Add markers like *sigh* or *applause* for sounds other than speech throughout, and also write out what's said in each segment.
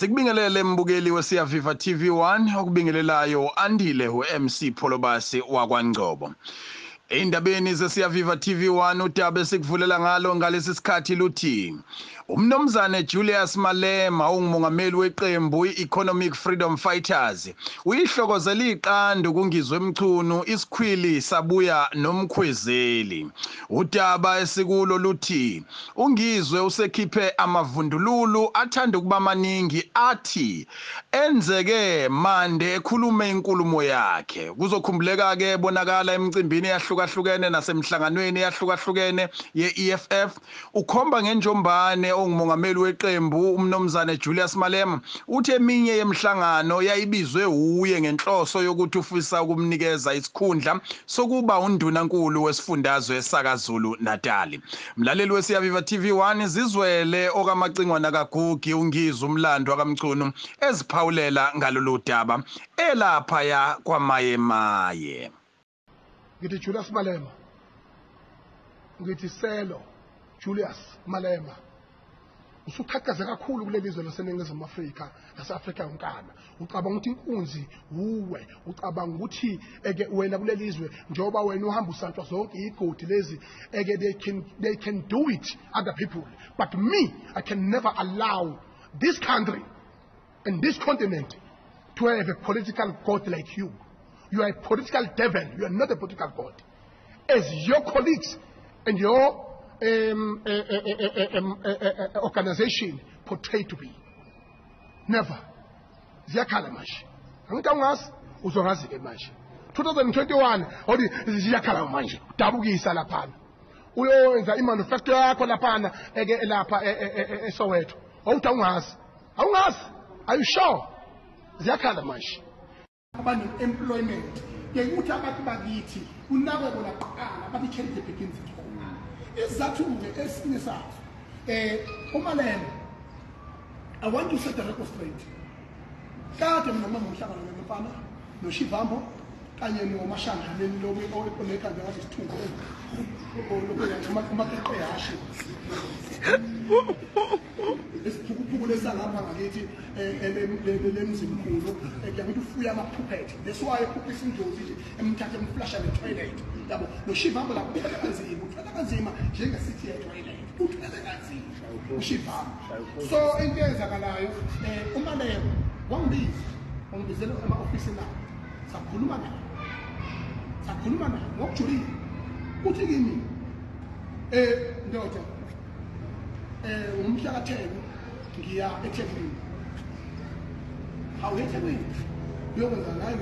Sikubingelele mbukeli wesiyaviva TV1 okubingelelayo andile uMC Pholobasi wakwaNgcobo. Endabeni zesiyaviva TV1 udaba esikuvulela ngalo ngalesi sikhathi luthi umnomzane Julius Malema ungumongameli weqembu iEconomic Freedom Fighters uyihlokozela iqanda kungizwe emchunu isikhwili sabuya nomkhwezeli. Udaba esikulo luthi ungizwe usekhiphe amavundululu athanda ukuba maningi athi enzeke mande ekhulume inkulumo yakhe kuzokhumbuleka ke bonakala emcimbini yahlukahlukene nasemhlanganweni yahlukahlukene ye-EFF ukhomba ngenjombane ongumongameli weqembu umnomzane Julius Malema uthi eminye yemhlangano yayibizwe uye ngenhloso yokuthi ufisa ukumnikeza isikhundla sokuba undunankulu wesifundazwe sakaZulu Natal mlaleli wesiyaviva TV1 zizwele okamacingwana kagugi ungizwe umlando akamchunu eziphawulela ngalolu daba elapha ya kwamaye maye ngithi Julius Malema ngithi Selo Julius Malema. Usuqhaqhaze kakhulu kuleli lizwe laseningizimu Afrika naseAfrika yonkana. Ucabanga ukuthi inkunzi uwe ucabanga ukuthi eke wena kuleli lizwe njengoba wena uhamba usantshwa zonke igodi lezi eke they they can do it other people. But me I can never allow this country and this continent to have a political god like you. You are a political devil. You are not a political god. As your colleagues and your um, uh, uh, uh, um, uh, uh, uh, organization portrayed to be. Never. Ziyakhala manje. Angithi awungazi uzongazi ke manje. 2021 odi ziyakhala manje. Dabukisa laphana. Uyowenza imanufacture yakho laphana eke lapha eSoweto. Awuthi awungazi. Awungazi. Are you sure? Ziyakhala manje. Abane employment. Yekuthi abantu bakithi unake bona qala bathi change the begins sazo um umalema i want to set the record straight. Kade mina mama ngihlangana noshivambo kanye isiphukuphuku lesalapha ngakithi lemzimkhulu ngiyakuthi ufuya amaphuphethe. That's why ephuphisa indlozi nje emthatha emflasha ne-toilet. Yabo noshivambo lapho uthwele kanzima uthwele kanzima njengesithi ye-toilet. Uthwele kanzima ushivambo so into eyenzakalayo um umaleko wangibiza wangibizele ema-ofisini abo sakhuluma naye. Sakhuluma naye ngokujulile. Uthi kimi um ndoda um ngomhla katheko ngiya ethekwini hawu ethekwini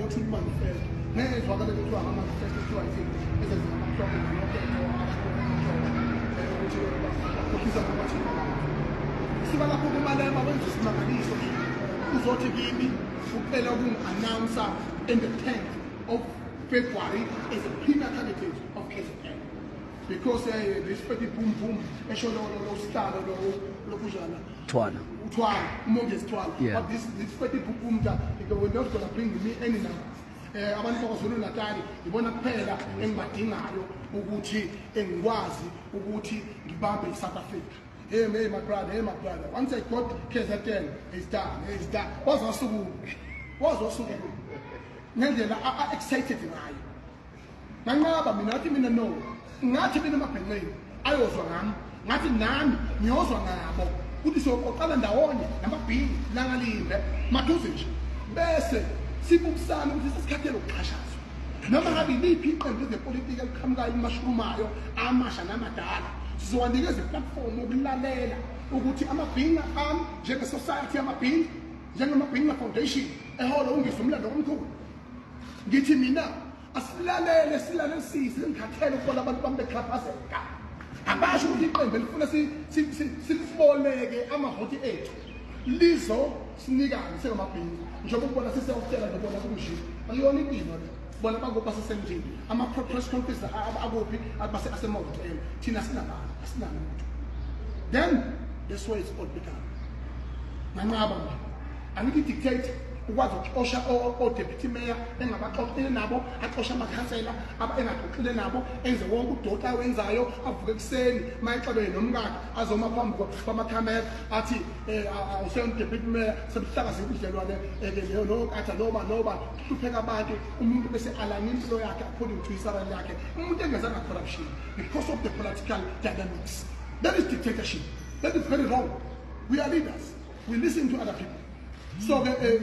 ukuthi bakhokhisa ngamathina suka lapho kumalema wenza isimangaliso uzothi kimi ukungi-announsa in the 10th of February as a premier candidate of KZN because uh, respect boom boom. Esho lo lo lo lokujana Thwala. uthwala umongezi thwala Yeah. but this this petty that we're not going to bring me any numbers eh abantu bakwazulu natali ibona kuphela engibadingayo ukuthi engikwazi ukuthi ngibambe iSouth Africa. Hey hey my brother hey my brother. Once i got KZN it's done it's done. Wazasuku wazasuku ngendlela a excited ngayo. Nganqaba mina ngathi mina no. Ngathi mina emabhenqeni ayozwa ngami ngathi nami ngiyozwa ngabo ukuthi soqoqala ndawonye namabhingi langalimbe maduze nje. Bese sibukisana ukuthi sesikhathele ukuxhashazwa. Noma ngabe iliphi iqembu lezepolitiki eliqhamukayo elimashulumayo amasha namadala sizowanikeza iplatform yokulalela ukuthi amabhinga ami njenge-society yamabhinga njengamabhinga foundation eholo ungizwe umlando omkhulu. Ngithi mina asilalele silalelisise ngikhathele ukubona abantu bami beqhaphazeka abasho ukuthi iqembu elifuna silifoleke amahoti ethu lizo sinikane sengomabhinzi njengoba ukubona sisiyawutshela nobona kunjini akuyona impilo le bona bakupha sisemjini ama-press conference akuphi asemauntelo thina sinabantu asinamuntu then this way it's all begun nganqaba mna angithi dictator ukwazi ukuxosha o- o- mayor engabaxoxile nabo amakhansela engaxoxile nabo enze wonke awenzayo avuke ekuseni nomkakhe azoma phambi kwamakhamera athi um mayor ubudlelwane um nokatha noba noba hlupheka abantu umuntu impilo yakhe according to isarali yakhe. Umuntu engezanga corruption because of the political dynamics. That is dictatorship. That is very wrong. We are leaders. We listen to other people so uh, uh,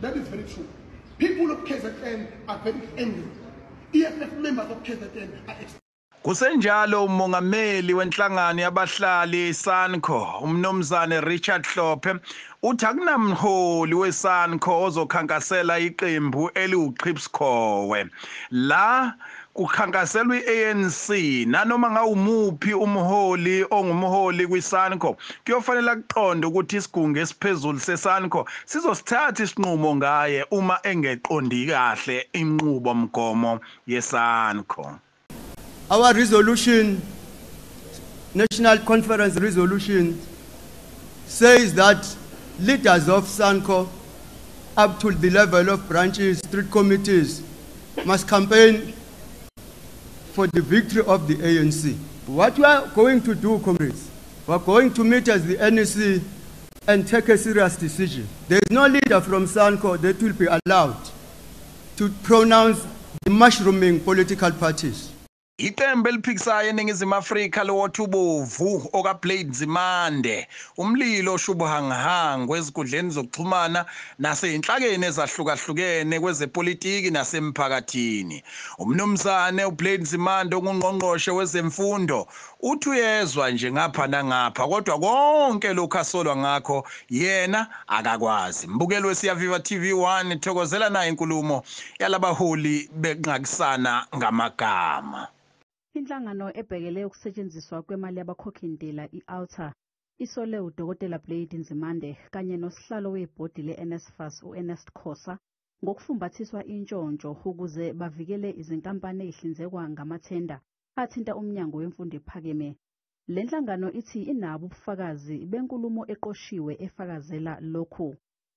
that is very true. People of KZN are very angry. EFF members of KZN are ex- Kusenjalo umongameli wenhlangano yabahlali Sanco umnomzane Richard Hlophe uthi akunamholi weSanco ozokhankasela iqembu eliuQhipskowe la kukhankaselwa iANC nanoma ngawumuphi umholi ongumholi kwiSanco kuyofanele kuqonde ukuthi isigungu esiphezulu seSanco sizosithatha isinqumo ngaye uma engeqondi kahle inqubo mgomo yeSanco. Our resolution, National Conference resolution, says that leaders of SANCO, up to the level of branches, street committees, must campaign for the victory of the ANC. What we are going to do, comrades, we are going to meet as the NEC and take a serious decision. There is no leader from SANCO that will be allowed to pronounce the mushrooming political parties. Iqembu eliphikisayo eningizimu Afrika lowothi ubovu okaBlade Zimande umlilo oshubuhangahanga kwezigudleni zokuxhumana naseyinhlakeni ezahlukahlukene kwezepolitiki nasemphakathini. Umnumzane uBlade Zimande ongungqongqoshe wezemfundo uthi uyezwa nje ngapha nangapha kodwa konke lokhu asolwa ngakho yena akakwazi. Mbukeli wesiyaviva TV1 thokozela nayo inkulumo yalabaholi benqakisana ngamagama. Inhlangano ebhekele ukusetshenziswa kwemali yabakhokhintela i-Alta isole uDokotela Blade Nzimande kanye nosihlalo webhodi le-NSFAS u-Ernest Khosa ngokufumbathiswa intshontsho ukuze bavikele izinkampani ezihlinzekwa ngamathenda athinta umnyango wemfundo ephakeme. Le nhlangano ithi inabo ubufakazi benkulumo eqoshiwe efakazela lokhu.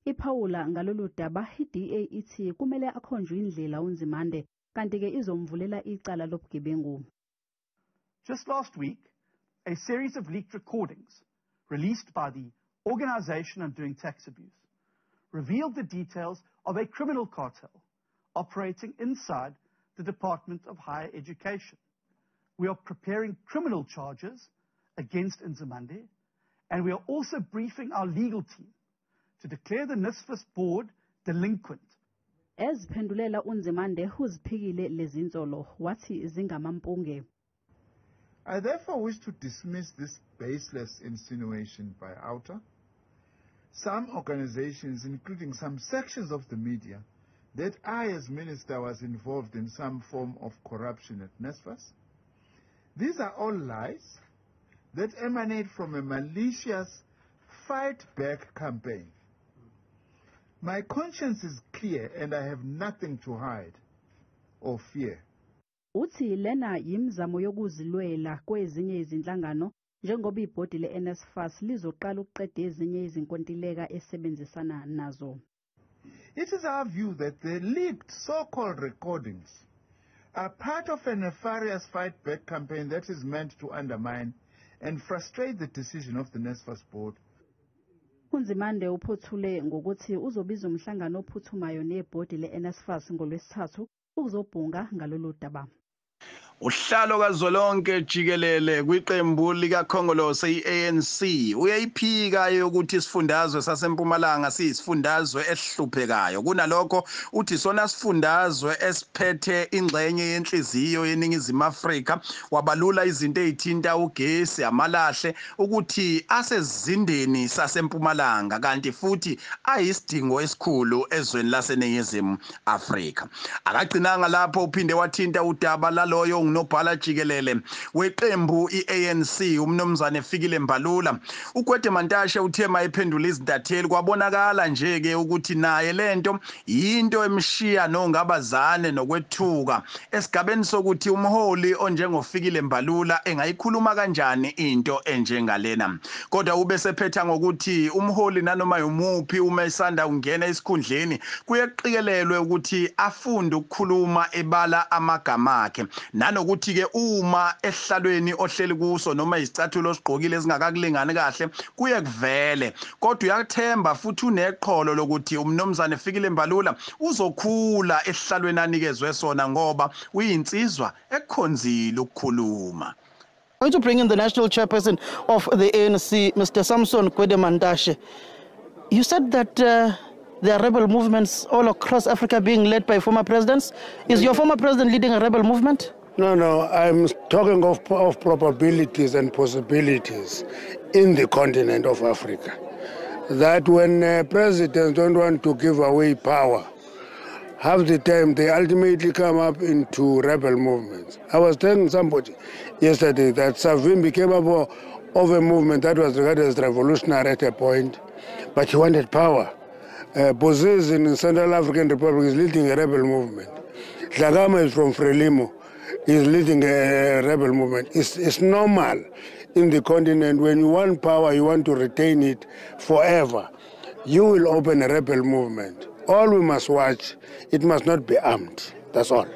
Iphawula ngalolu daba i-DA ithi kumele akhonjwe indlela uNzimande kanti-ke izomvulela icala lobugebengu. Just last week, a series of leaked recordings released by the Organization Undoing Tax Abuse revealed the details of a criminal cartel operating inside the Department of Higher Education. We are preparing criminal charges against Nzimande, and we are also briefing our legal team to declare the NSFAS board delinquent eziphendulela unzimande uziphikile lezi nsolo wathi zingamampunge I therefore wish to dismiss this baseless insinuation by OUTA. Some organizations, including some sections of the media, that I, as minister, was involved in some form of corruption at NSFAS. These are all lies that emanate from a malicious fight back campaign. My conscience is clear and I have nothing to hide or fear. Uthi lena yimizamo yokuzilwela kwezinye izinhlangano njengoba ibhodi le-NSFAS lizoqala ukuqeda ezinye izinkontileka esebenzisana nazo. It is our view that the leaked so-called recordings are part of a nefarious fight back campaign that is meant to undermine and frustrate the decision of the NSFAS board. Unzimande uphothule ngokuthi uzobiza umhlangano ophuthumayo nebhodi le-NSFAS ngolwesithathu ukuzobhunga ngalolu daba uhlalo kazwelonke jikelele kwiqembu likakhongolose i-ANC uyayiphika yokuthi isifundazwe sasempumalanga siyisifundazwe esihluphekayo kunalokho uthi sona sifundazwe esiphethe ingxenye yenhliziyo yeningizimu Afrika wabalula izinto ezithinta ugesi amalahle ukuthi asezindeni sasempumalanga kanti futhi ayisidingo esikhulu ezweni laseningizimu Afrika. Akagcinanga lapho uphinde wathinta udaba laloyo ongunobhala jikelele weqembu i-ANC umnumzane efikile mbalula. Ugwede mantashe uthe mayephendula izintatheli kwabonakala nje-ke ukuthi naye lento yinto emshiya nongabazane nokwethuka. Esigabeni sokuthi umholi onjengofikile mbalula engayikhuluma kanjani into enjengalena? Kodwa ube sephetha ngokuthi umholi nanoma yumuphi uma esanda ungena esikhundleni kuye kuqikelelwe ukuthi afunde ukukhuluma ebala amagama akhe. Nanokuthi-ke uma esihlalweni ohleli kuso noma izicathulo osigqokile ezingakakulingani kahle kuye kuvele kodwa uyathemba futhi uneqholo lokuthi umnumzane fikile mbalula uzokhula esihlalweni anikezwe sona ngoba uyinsizwa ekukhonzile ukukhuluma going to bring in the national chairperson of the ANC, Mr. Samson Kwedemandashe. You said that uh, there are rebel movements all across Africa being led by former presidents. Is your former president leading a rebel movement? No, no, I'm talking of, of probabilities and possibilities in the continent of Africa. That when uh, presidents don't want to give away power, half the time they ultimately come up into rebel movements. I was telling somebody yesterday that Savimbi came up of a movement that was regarded as revolutionary at a point, but he wanted power. Uh, Bozizé in the Central African Republic is leading a rebel movement. Dhlakama is from Frelimo, is leading a rebel movement. It's, it's normal in the continent when you want power, you want to retain it forever. You will open a rebel movement. All we must watch, it must not be armed. That's all.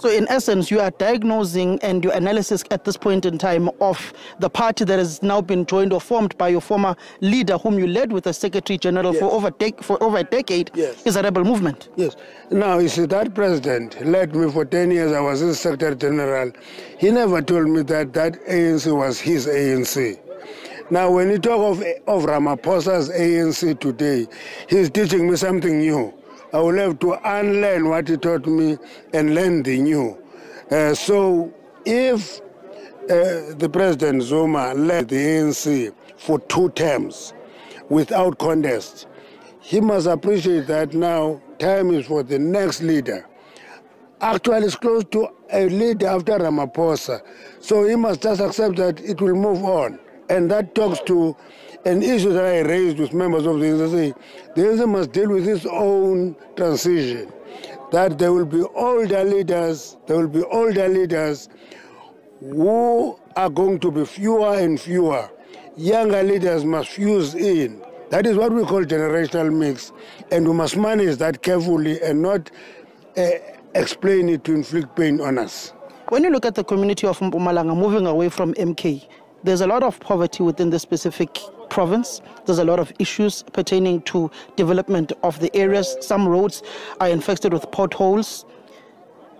So, in essence, you are diagnosing and your analysis at this point in time of the party that has now been joined or formed by your former leader, whom you led with as Secretary General Yes. for, over for over a decade, Yes. is a rebel movement. Yes. Now, you see, that president led me for 10 years. I was his Secretary General. He never told me that that ANC was his ANC. Now, when you talk of, of Ramaphosa's ANC today, he's teaching me something new. I will have to unlearn what he taught me and learn the new. Uh, so, if uh, the President Zuma led the ANC for two terms without contest, he must appreciate that now time is for the next leader. Actually, it's close to a leader after Ramaphosa. So he must just accept that it will move on. And that talks to an issue that I raised with members of the NCC. The NCC must deal with its own transition. That there will be older leaders, there will be older leaders who are going to be fewer and fewer. Younger leaders must fuse in. That is what we call generational mix. And we must manage that carefully and not uh, explain it to inflict pain on us. When you look at the community of Mpumalanga moving away from MK, there's a lot of poverty within this specific province. There's a lot of issues pertaining to development of the areas. Some roads are infested with potholes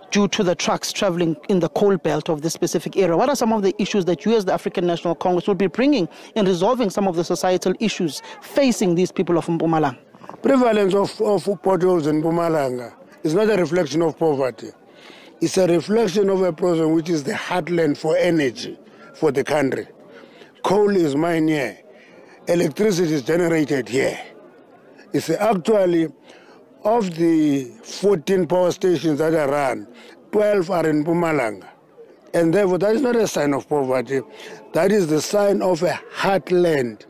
due to the trucks traveling in the coal belt of this specific area. What are some of the issues that you, as the African National Congress, will be bringing in resolving some of the societal issues facing these people of Mpumalanga? Prevalence of, of potholes in Mpumalanga is not a reflection of poverty. It's a reflection of a problem which is the heartland for energy for the country. Coal is mined here. Electricity is generated here. It's actually of the 14 power stations that are run, 12 are in Mpumalanga. And therefore, that is not a sign of poverty. That is the sign of a heartland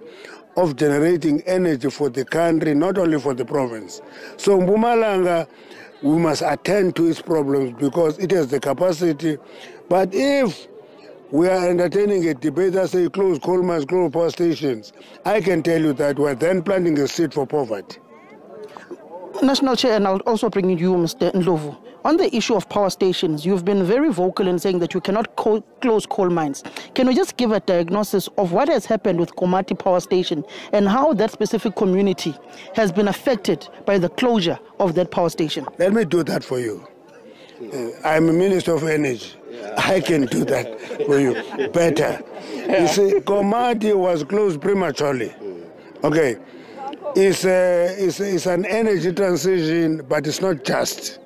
of generating energy for the country, not only for the province. So, Mpumalanga, we must attend to its problems because it has the capacity. But if we are entertaining a debate that say close coal mines, close power stations, I can tell you that we're then planting a seed for poverty. National Chair, and I'll also bring in you, Mr. Ndlovu. On the issue of power stations, you've been very vocal in saying that you cannot co- close coal mines. Can you just give a diagnosis of what has happened with Komati Power Station and how that specific community has been affected by the closure of that power station? Let me do that for you. Uh, I'm a minister of energy. I can do that for you better. You see, Komati was closed prematurely. Okay. It's, a, it's, it's an energy transition, but it's not just.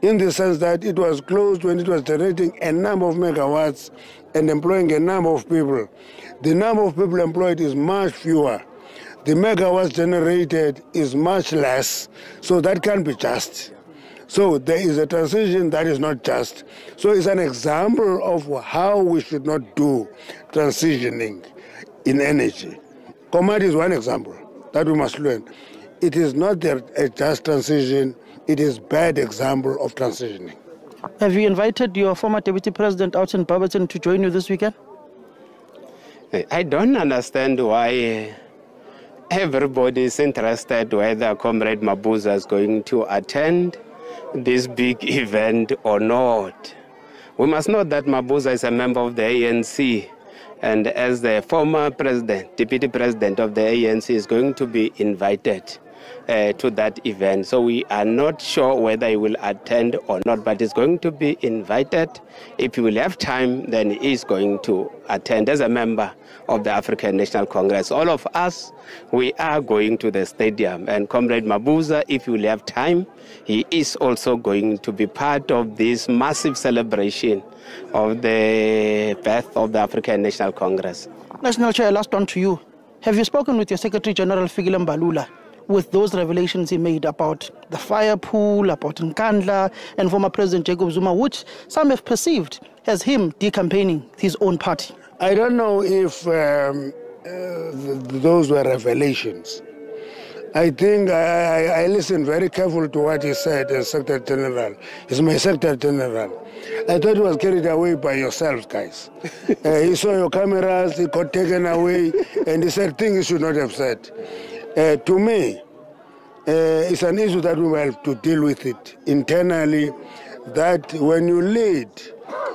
In the sense that it was closed when it was generating a number of megawatts and employing a number of people. The number of people employed is much fewer. The megawatts generated is much less, so that can't be just. So there is a transition that is not just. So it's an example of how we should not do transitioning in energy. Command is one example that we must learn. It is not a just transition, it is bad example of transitioning. Have you invited your former Deputy President, Alton Barberton, to join you this weekend? I don't understand why everybody is interested whether Comrade Mabuza is going to attend this big event or not. We must know that Mabuza is a member of the ANC, and as the former president, deputy president of the ANC, is going to be invited uh, to that event. So we are not sure whether he will attend or not, but he's going to be invited. If he will have time, then he is going to attend as a member of the African National Congress. All of us, we are going to the stadium. And Comrade Mabuza, if he will have time, he is also going to be part of this massive celebration of the birth of the African National Congress. National Chair, last one to you. Have you spoken with your Secretary General Fikile Mbalula with those revelations he made about the fire pool, about Nkandla, and former President Jacob Zuma, which some have perceived as him decampaigning his own party? I don't know if um, uh, those were revelations. I think I, I, I listened very carefully to what he said as Secretary General. He's my Secretary General. I thought he was carried away by yourselves, guys. *laughs* uh, he saw your cameras, he got taken away, and he said things he should not have said. Uh, to me, uh, it's an issue that we have to deal with it internally. That when you lead,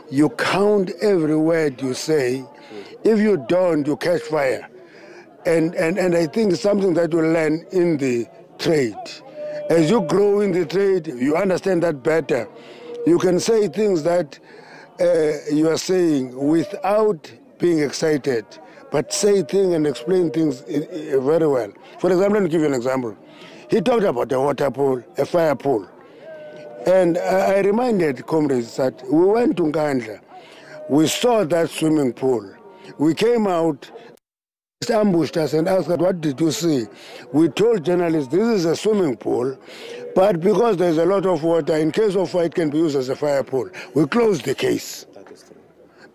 you count every word you say. If you don't, you catch fire. And, and, and I think it's something that you learn in the trade. As you grow in the trade, you understand that better. You can say things that uh, you are saying without being excited, but say things and explain things very well. For example, let me give you an example. He talked about a water pool, a fire pool. And I reminded comrades that we went to Nkandla, we saw that swimming pool. We came out, ambushed us and asked us, what did you see? We told journalists, this is a swimming pool, but because there's a lot of water, in case of fire, it can be used as a fire pool. We closed the case.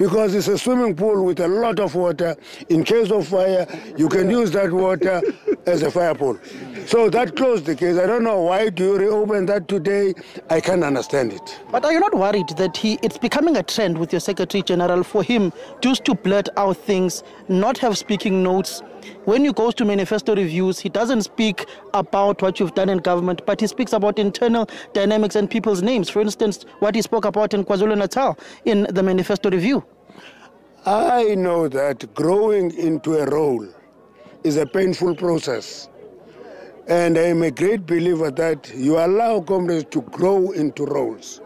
Because it's a swimming pool with a lot of water. In case of fire, you can use that water as a fire pool. So that closed the case. I don't know why do you reopen that today. I can't understand it. But are you not worried that he it's becoming a trend with your Secretary General for him just to blurt out things, not have speaking notes? When he goes to manifesto reviews, he doesn't speak about what you've done in government, but he speaks about internal dynamics and people's names. For instance, what he spoke about in KwaZulu Natal in the manifesto review. I know that growing into a role is a painful process. And I am a great believer that you allow comrades to grow into roles.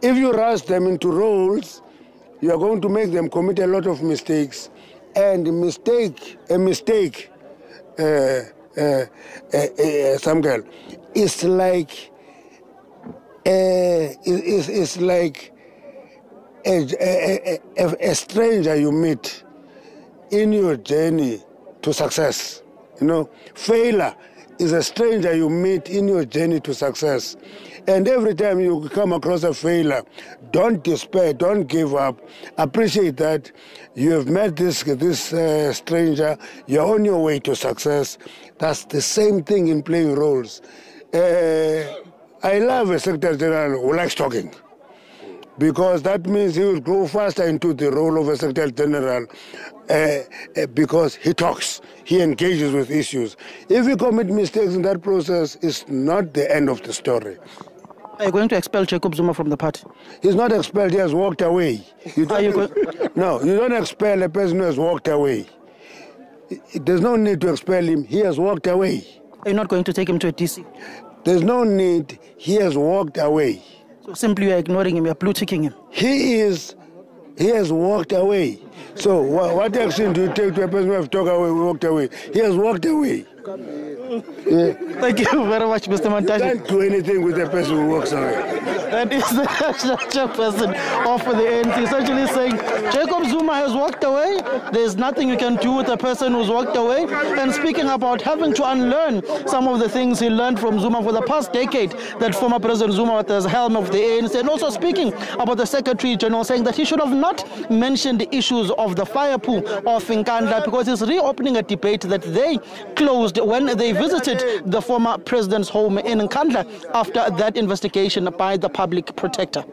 If you rush them into roles, you are going to make them commit a lot of mistakes. And mistake, a mistake, uh, uh, uh, uh, some girl, it's like, uh, it's, it's like a, a, a, a stranger you meet in your journey to success. You know, failure is a stranger you meet in your journey to success. And every time you come across a failure, don't despair, don't give up. Appreciate that you have met this, this uh, stranger, you're on your way to success. That's the same thing in playing roles. Uh, I love a Secretary General who likes talking because that means he will grow faster into the role of a Secretary General uh, uh, because he talks, he engages with issues. If he commit mistakes in that process, it's not the end of the story. Are you going to expel Jacob Zuma from the party? He's not expelled, he has walked away. You Are you don't, *laughs* no, you don't expel a person who has walked away. There's no need to expel him, he has walked away. Are you not going to take him to a DC? There's no need, he has walked away. So simply you're ignoring him, you're blue ticking him. He is, he has walked away. So what, what action do you take to a person who has talked away, walked away? He has walked away. Yeah. *laughs* Thank you very much, Mr. You Mantashe. can't do anything with a person who walks away. that is *laughs* the national chairperson of the ANC, essentially saying Jacob Zuma has walked away. There's nothing you can do with a person who's walked away. And speaking about having to unlearn some of the things he learned from Zuma for the past decade, that former President Zuma was the helm of the ANC, and also speaking about the Secretary General saying that he should have not mentioned the issues of the fire pool of Nkandla because it's reopening a debate that they closed when they visited the former president's home in Nkandla after that investigation by the public protector.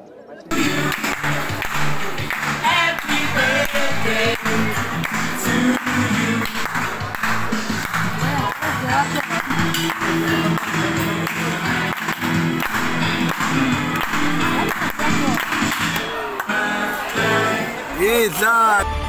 Exato.